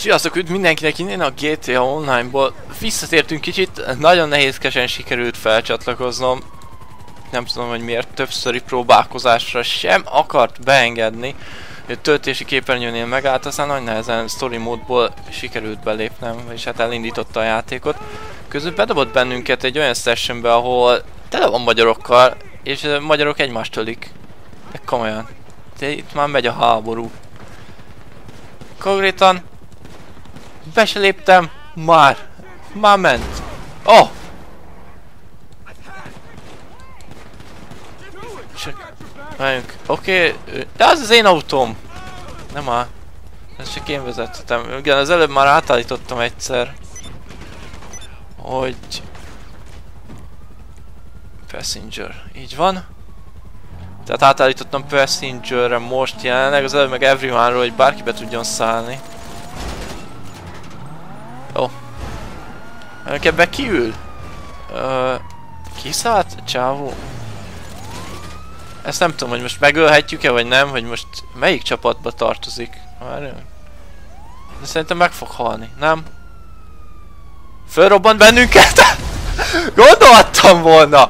Sziasztok, üdv mindenkinek innen a GTA Online-ból. Visszatértünk kicsit, nagyon nehézkesen sikerült felcsatlakoznom. Nem tudom, hogy miért többszöri próbálkozásra sem akart beengedni. Töltési képernyőnél megállt, aztán nagy nehezen story módból sikerült belépnem, és hát elindította a játékot. Közben bedobott bennünket egy olyan sessionbe, ahol tele van magyarokkal, és magyarok egymást tölik. De komolyan. De itt már megy a háború. Konkrétan be se léptem. Már. Már ment. Oh! Csak... Menjünk. Oké. Okay. De az az én autóm. Nem a... Ezt csak én vezettem. Igen, az előbb már átállítottam egyszer. Hogy... Passenger. Így van. Tehát átállítottam Passengerre most jelenleg, az előbb meg Everyone-ról, hogy bárki be tudjon szállni. Ó. Oh. Ebbe kiül? Kiszállt? Csávó? Ezt nem tudom, hogy most megölhetjük-e, vagy nem, hogy most melyik csapatba tartozik. Várjál. De szerintem meg fog halni, nem? Fölrobbant bennünket? Gondoltam volna!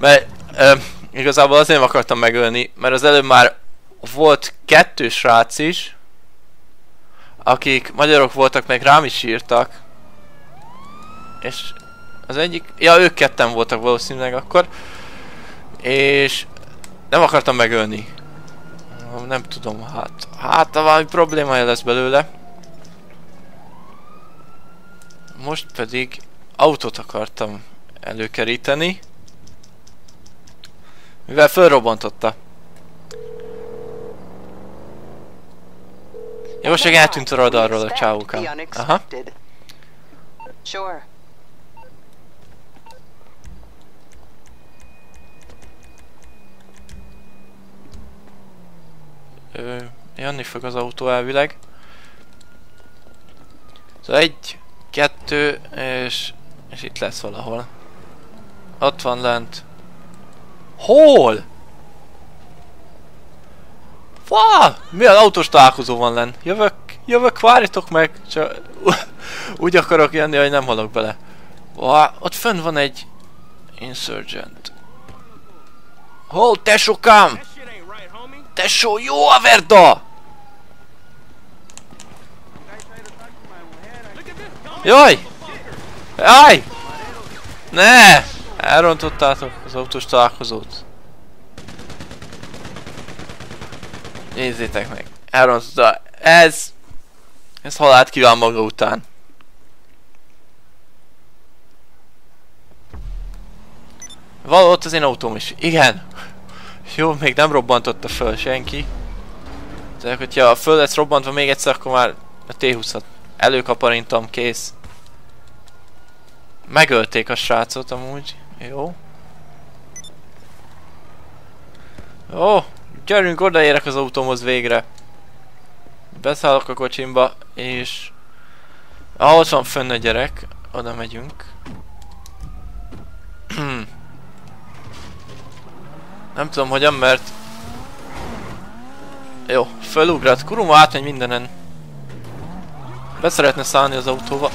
Mert uh, igazából azért akartam megölni, mert az előbb már volt kettő srác is, akik magyarok voltak, meg rám is írtak. És az egyik... Ja, ők ketten voltak valószínűleg akkor. És nem akartam megölni. Nem tudom, hát... Hát valami problémája lesz belőle. Most pedig autót akartam előkeríteni. Mivel fölrobbantotta. Jó, most eltűnt a radarról a csávókám. Aha. Sure. Ö, jönni fog az autó elvileg. Szóval egy, kettő, és, és itt lesz valahol. Ott van lent. Hol? Fá! Milyen autós találkozó van len? Jövök, jövök, várjatok meg! Csak úgy akarok jönni, hogy nem halok bele. Fá, ott fönn van egy Insurgent. Hol, tesókám? Tesó, jó a verda! Jaj! Jaj! Ne! Elrontottátok az autós találkozót. Nézzétek meg. Elrontotta. Ez... Ez halált kíván maga után. Való ott az én autóm is. Igen. Jó, még nem robbantotta föl senki. Tehát, hogyha föl lesz robbantva még egyszer, akkor már a T-20-at előkaparintom, kész. Megölték a srácot amúgy. Jó. Jó, Gyerünk, odaérek az autómhoz végre. Beszállok a kocsimba, és... Ah, ott van fönn a gyerek. Oda megyünk. Nem tudom hogyan, mert... Jó, fölugrat. Kuruma átmegy mindenen. Be szeretne szállni az autóba.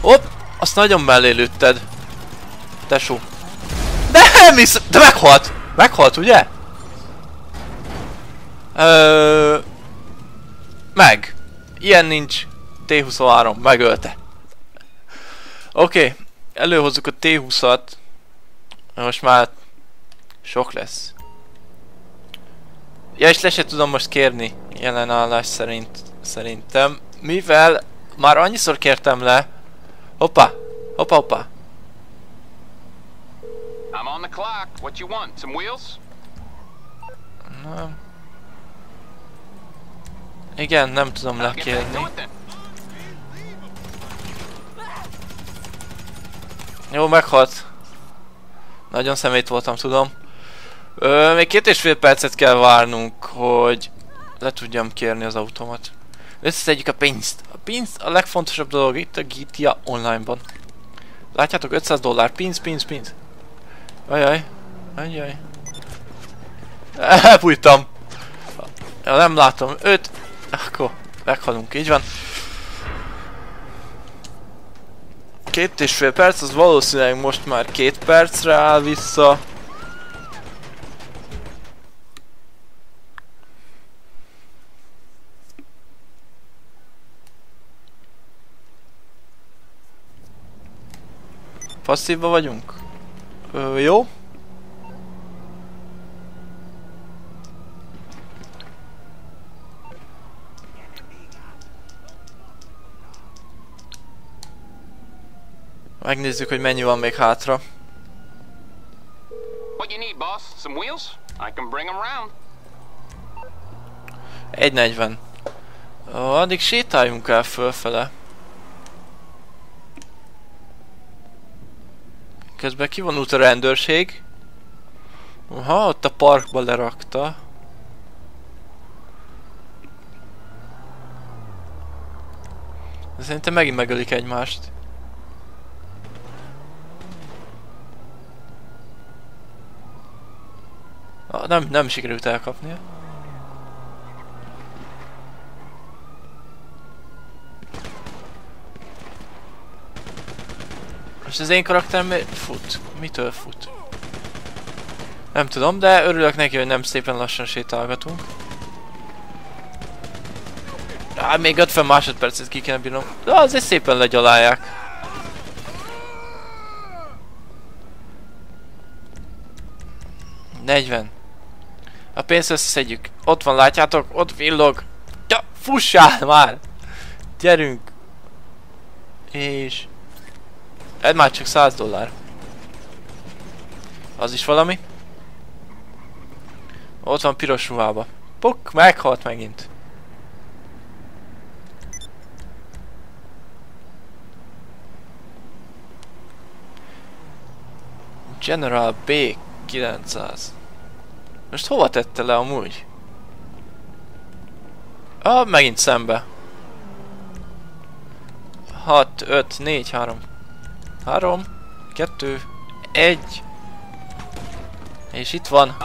Hopp! Azt nagyon mellé lőtted. Tesó. Nem hisz... De meghalt! Meghalt, ugye? Ö... Meg. Ilyen nincs. T23. Megölte. Oké. Okay. Előhozzuk a T20-at. Most már sok lesz. Ja, és le se tudom most kérni jelen állás szerint, szerintem. Mivel már annyiszor kértem le. Hoppá! Hoppá, hoppá! I'm on the clock. What you want? Some wheels? Nem. Igen, nem tudom lekérni. Jó, meghalt. Nagyon szemét voltam, tudom. Ö, még két és fél percet kell várnunk, hogy le tudjam kérni az automat. Összeszedjük a pénzt. A pénz a legfontosabb dolog itt a GTA Online-ban. Látjátok, 500 dollár, pénz, pénz, pénz. Ajaj, ajaj. Elbújtam. Ja, nem látom, 5, akkor meghalunk, így van. Két és fél perc, az valószínűleg most már két percre áll vissza. Passzívba vagyunk? Ö, jó. Megnézzük, hogy mennyi van még hátra. What you need, boss? Some wheels? I can bring them round. 1.40. Ó, addig sétáljunk el fölfele. Közben kivonult a rendőrség. Aha, ott a parkba lerakta. Szerintem megint megölik egymást. Nem, nem sikerült elkapnia. Most az én karakterem fut. Mitől fut? Nem tudom, de örülök neki, hogy nem szépen lassan sétálgatunk. Á, még 50 másodpercet ki kéne bírnom. De azért szépen legyalálják. Negyven. A pénzt összeszedjük. Ott van, látjátok? Ott villog. Ja, fussál már! Gyerünk! És... Ez már csak 100 dollár. Az is valami. Ott van piros ruhába. Puk, meghalt megint. General B 900. Most hova tette le amúgy? Ah, megint szembe. 6, 5, 4, 3. 3, 2, 1. És itt van.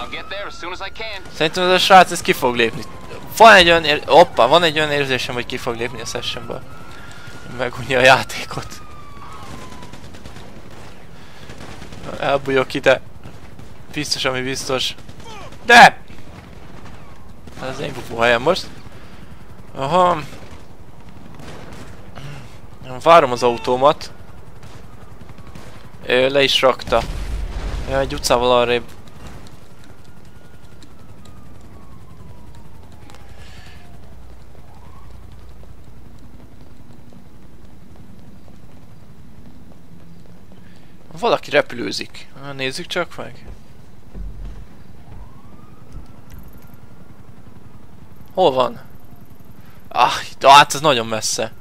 Szerintem ez a srác ez ki fog lépni. Van egy olyan ér... Oppa, van egy olyan érzésem, hogy ki fog lépni a sessionből. Megunja a játékot. Elbújok ide. Biztos, ami biztos. De! Ez az én helyem most. Aha. Várom az autómat. Ő le is rakta. Ja, egy utcával arrébb. Valaki repülőzik. Nézzük csak meg. Hol van? Ah, hát ez nagyon messze.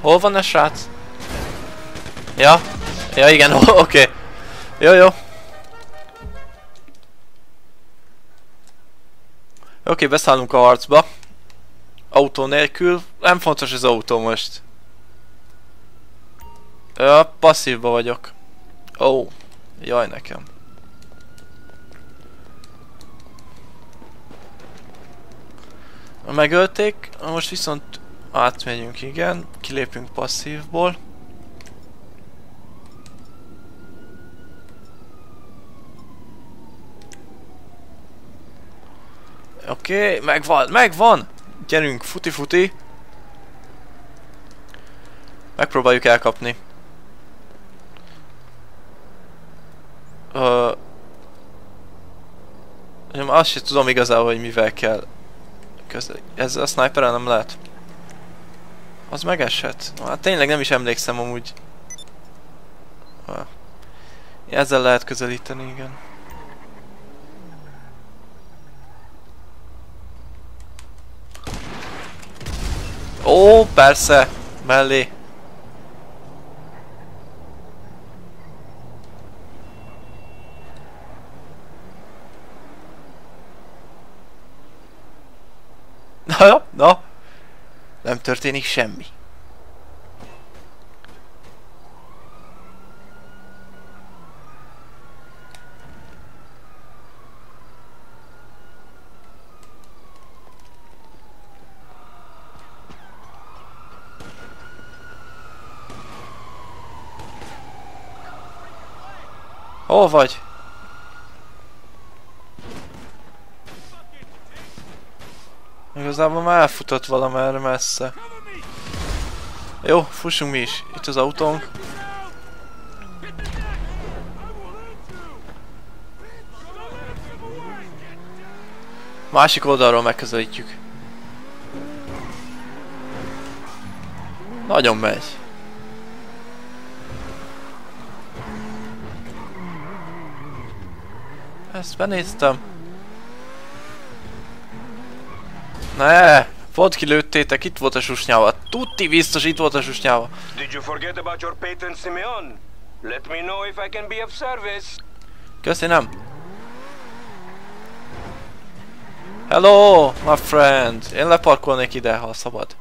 Hol van a srác? Ja? Ja igen, oké. Okay. Jó, jó. Oké, okay, beszállunk a harcba. Autó nélkül. Nem fontos az autó most. Ja, passzívba vagyok. Ó, oh, jaj nekem. Megölték, most viszont átmegyünk, igen. Kilépünk passzívból. Oké, okay, megvan, megvan! Gyerünk, futi-futi! Megpróbáljuk elkapni. Uh, azt sem tudom igazából, hogy mivel kell közel. Ezzel a sniperrel nem lehet. Az megesett. Hát tényleg nem is emlékszem amúgy. Ezzel lehet közelíteni, igen. Ó, persze! Mellé. Na, na, nem történik semmi. Hol vagy? Igazából már elfutott valamerre messze. Jó, fussunk mi is. Itt az autónk. Másik oldalról megközelítjük. Nagyon megy. Ezt benéztem. Ne! Volt kilőttétek, itt volt a susnyáva. Tuti biztos itt volt a susnyáva. Did you forget about your patron Simeon? Let me know if I can be of service. Köszönöm. Hello, my friend. Én leparkolnék ide, ha szabad.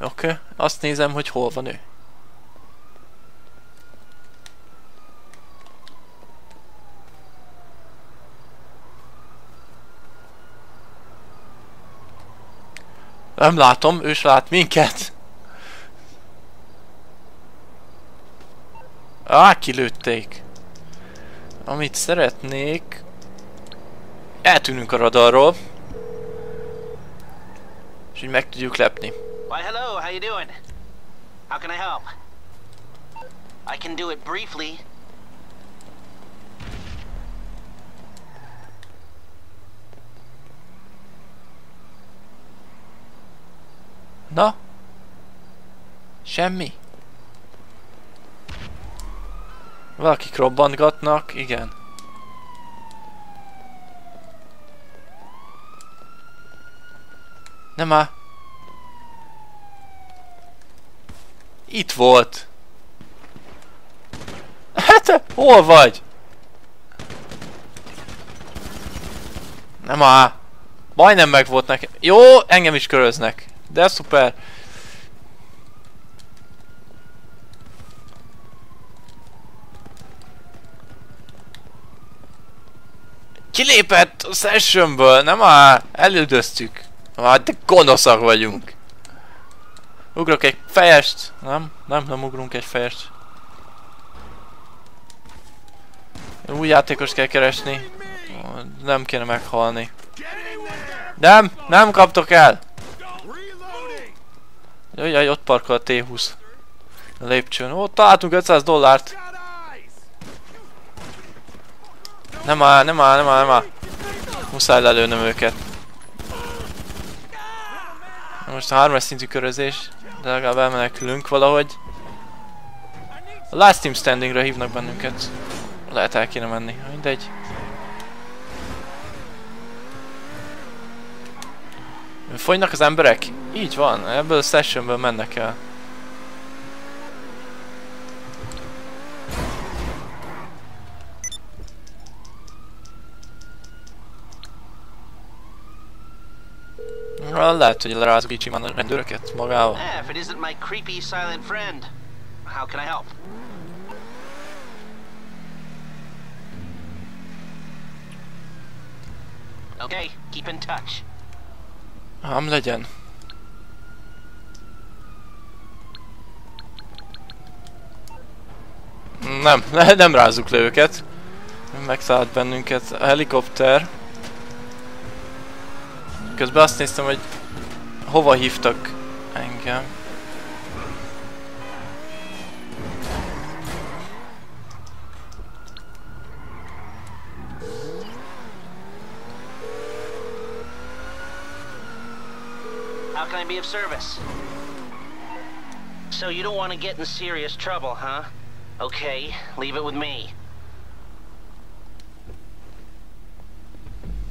Oké, okay. azt nézem, hogy hol van ő. Nem látom, ő is lát minket. Á, kilőtték. Amit szeretnék... Eltűnünk a radarról. És így meg tudjuk lepni. Why, hello, how you doing? How can I help? I can do it briefly. Na? Semmi? Valakik robbantgatnak, igen. Nem már. Itt volt. Hát, hol vagy? Nem már. Majdnem meg volt nekem. Jó, engem is köröznek. De szuper. Kilépett a sessionből, nem már elődöztük. Hát de gonoszak vagyunk. Ugrok egy fejest. Nem, nem, nem ugrunk egy fejest. Új játékos kell keresni. Nem kéne meghalni. Nem, nem kaptok el! Jaj, ott parkol a T20. A lépcsőn. Ó, találtunk 500 dollárt. Nem áll, nem áll, nem áll, nem áll. Muszáj lelőnöm őket. Most a hármas szintű körözés, de legalább elmenekülünk valahogy. A Last Team Standingre hívnak bennünket. Lehet el kéne menni, mindegy. Fogynak az emberek? Így van, ebből a sessionből mennek el. Lehet, hogy lerázok így simán a rendőröket magával. Eh, if it isn't my creepy silent friend. How can I help? Okay, keep in touch. Ám legyen. Nem, ne, nem rázzuk le őket. Megszállt bennünket a helikopter. Közben azt néztem, hogy hova hívtak engem. I be of service? So you don't want to get in serious trouble, huh? Okay, leave it with me.